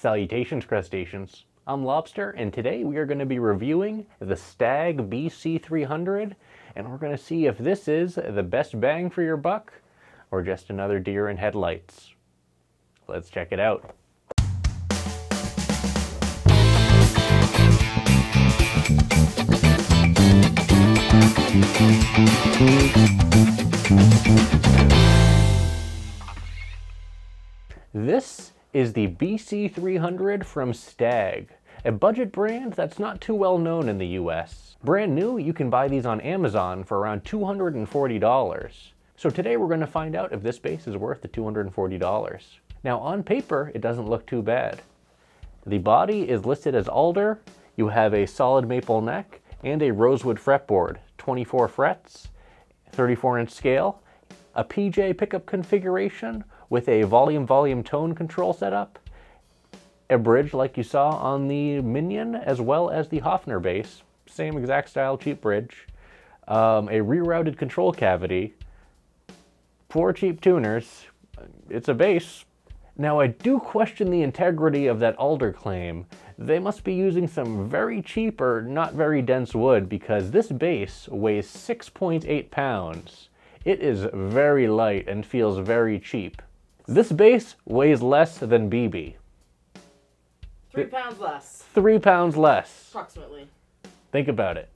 Salutations, crustaceans. I'm Lobster, and today we are going to be reviewing the Stagg BC300, and we're going to see if this is the best bang for your buck or just another deer in headlights. Let's check it out. This is the BC300 from Stagg, a budget brand that's not too well known in the US. Brand new, you can buy these on Amazon for around $240. So today we're going to find out if this bass is worth the $240. Now on paper, it doesn't look too bad. The body is listed as alder, you have a solid maple neck, and a rosewood fretboard, 24 frets, 34 inch scale, a PJ pickup configuration with a volume volume tone control setup, a bridge like you saw on the Minion as well as the Hofner bass, same exact style cheap bridge, um, a rerouted control cavity, four cheap tuners, it's a bass. Now I do question the integrity of that alder claim. They must be using some very cheap or not very dense wood because this bass weighs 6.8 pounds. It is very light and feels very cheap. This bass weighs less than BB. Three pounds less, Three pounds less. approximately. Think about it.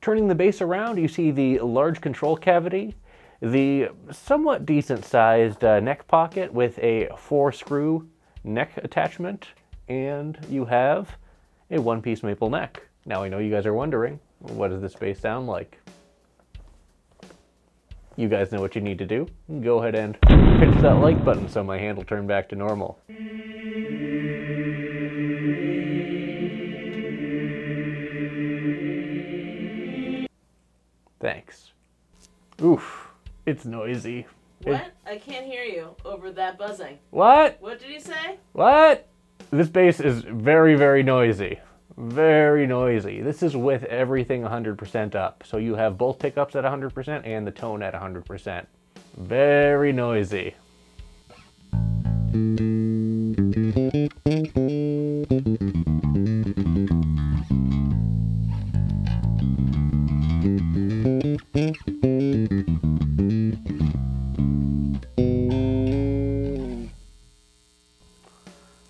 Turning the bass around, you see the large control cavity, the somewhat decent sized uh, neck pocket with a four screw neck attachment, and you have a one piece maple neck. Now I know you guys are wondering, what does this bass sound like? You guys know what you need to do. Go ahead and pinch that like button so my hand will turn back to normal. Thanks. Oof, it's noisy. It- What? I can't hear you over that buzzing. what? What did you say? What? This bass is very, very noisy. Very noisy. This is with everything 100% up. So you have both pickups at 100% and the tone at 100%. Very noisy.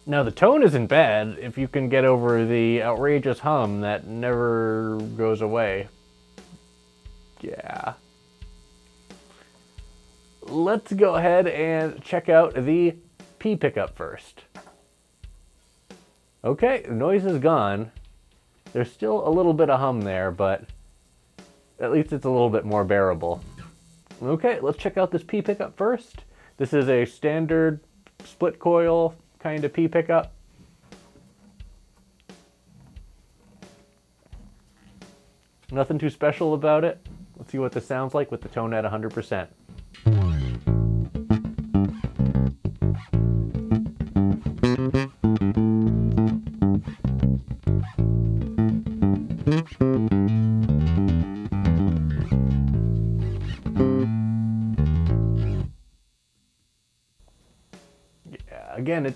Now the tone isn't bad if you can get over the outrageous hum that never goes away. Yeah. Let's go ahead and check out the P pickup first. Okay, noise is gone. There's still a little bit of hum there, but at least it's a little bit more bearable. Okay, let's check out this P pickup first. This is a standard split coil kind of P pickup. Nothing too special about it. Let's see what this sounds like with the tone at 100%.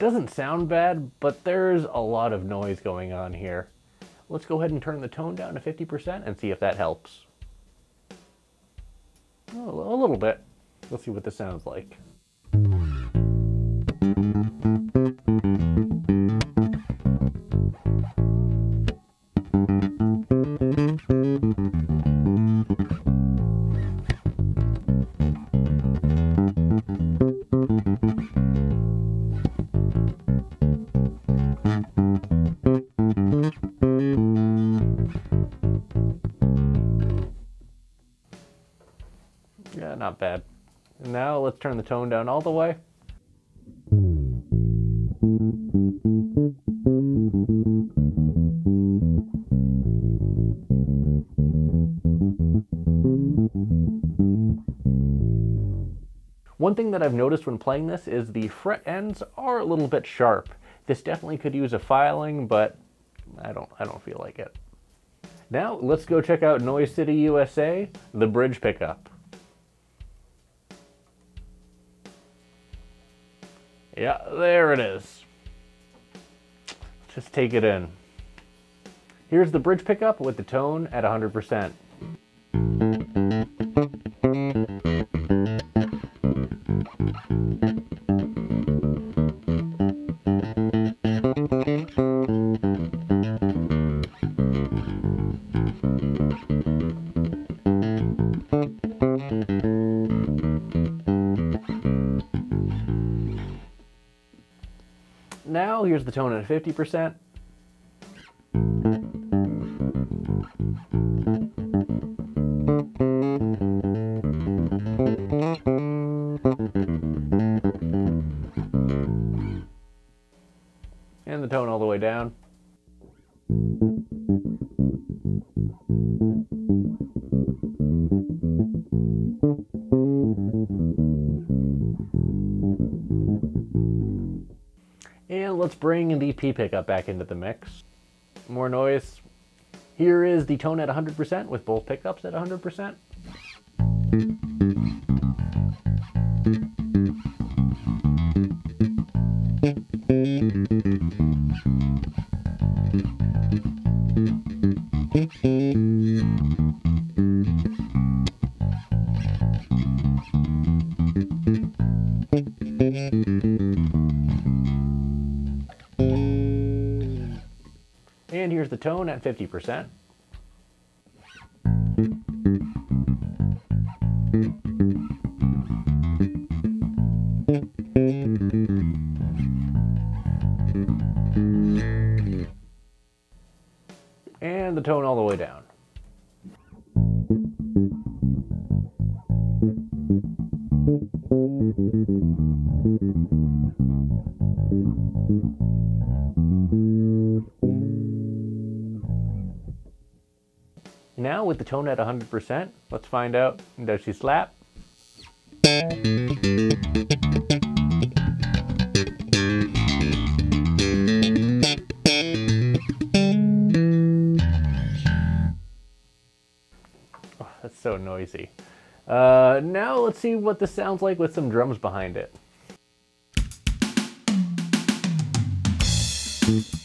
Doesn't sound bad, but there's a lot of noise going on here. Let's go ahead and turn the tone down to 50% and see if that helps. Oh, a little bit. Let's see what this sounds like. Turn the tone down all the way. One thing that I've noticed when playing this is the fret ends are a little bit sharp. This definitely could use a filing, but I don't I don't feel like it. Now let's go check out Noise City USA, the bridge pickup. Yeah, there it is. Just take it in. Here's the bridge pickup with the tone at 100%. Here's the tone at 50%. And the tone all the way down. And let's bring the P pickup back into the mix. More noise. Here is the tone at 100% with both pickups at 100%. Tone at 50%. And the tone all the way down. Now with the tone at 100%, let's find out, does she slap? Oh, that's so noisy. Uh, now let's see what this sounds like with some drums behind it.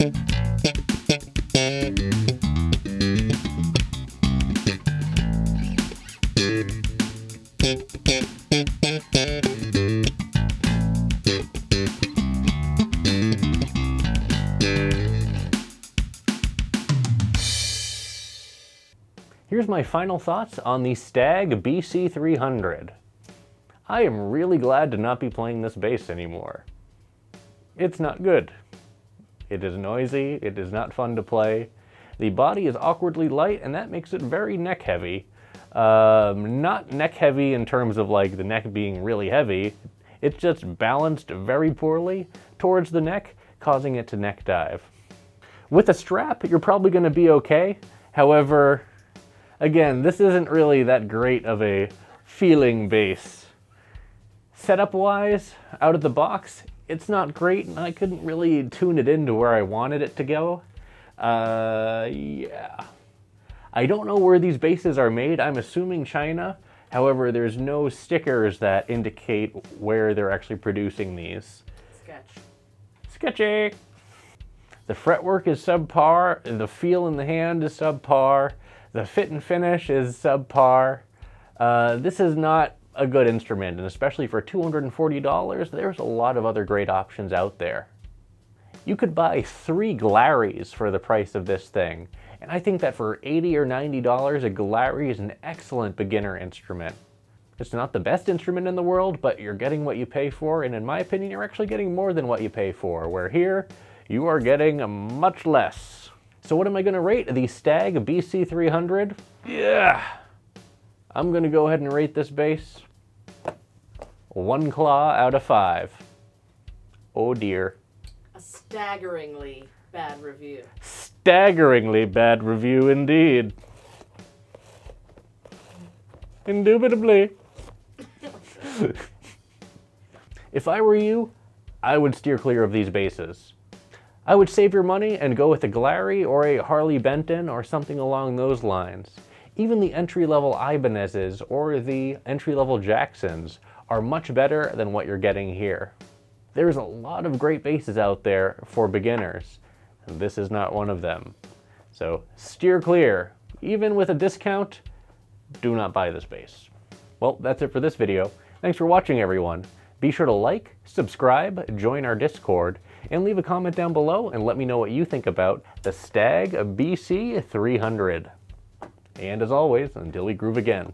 Here's my final thoughts on the Stagg BC300. I am really glad to not be playing this bass anymore. It's not good. It is noisy, it is not fun to play. The body is awkwardly light and that makes it very neck heavy. Um, not neck heavy in terms of like the neck being really heavy, it's just balanced very poorly towards the neck, causing it to neck dive. With a strap, you're probably going to be okay. However, again, this isn't really that great of a feeling bass. Setup wise, out of the box, it's not great and I couldn't really tune it into where I wanted it to go. Uh, yeah. I don't know where these basses are made. I'm assuming China. However, there's no stickers that indicate where they're actually producing these. Sketch. Sketchy! The fretwork is subpar, the feel in the hand is subpar, the fit and finish is subpar. Uh, this is not a good instrument, and especially for $240, there's a lot of other great options out there. You could buy three Glarrys for the price of this thing, and I think that for 80 or $90, a Glarry is an excellent beginner instrument. It's not the best instrument in the world, but you're getting what you pay for, and in my opinion, you're actually getting more than what you pay for, where here, you are getting much less. So what am I gonna rate the Stagg BC300? Yeah, I'm gonna go ahead and rate this bass one claw out of five. Oh dear. A staggeringly bad review. Staggeringly bad review indeed. Indubitably. if I were you, I would steer clear of these basses. I would save your money and go with a Glarry or a Harley Benton or something along those lines. Even the entry-level Ibanez's or the entry-level Jacksons are much better than what you're getting here. There's a lot of great basses out there for beginners, and this is not one of them. So steer clear. Even with a discount, do not buy this bass. Well, that's it for this video. Thanks for watching, everyone. Be sure to like, subscribe, join our Discord, and leave a comment down below and let me know what you think about the Stagg BC 300. And as always, until we groove again,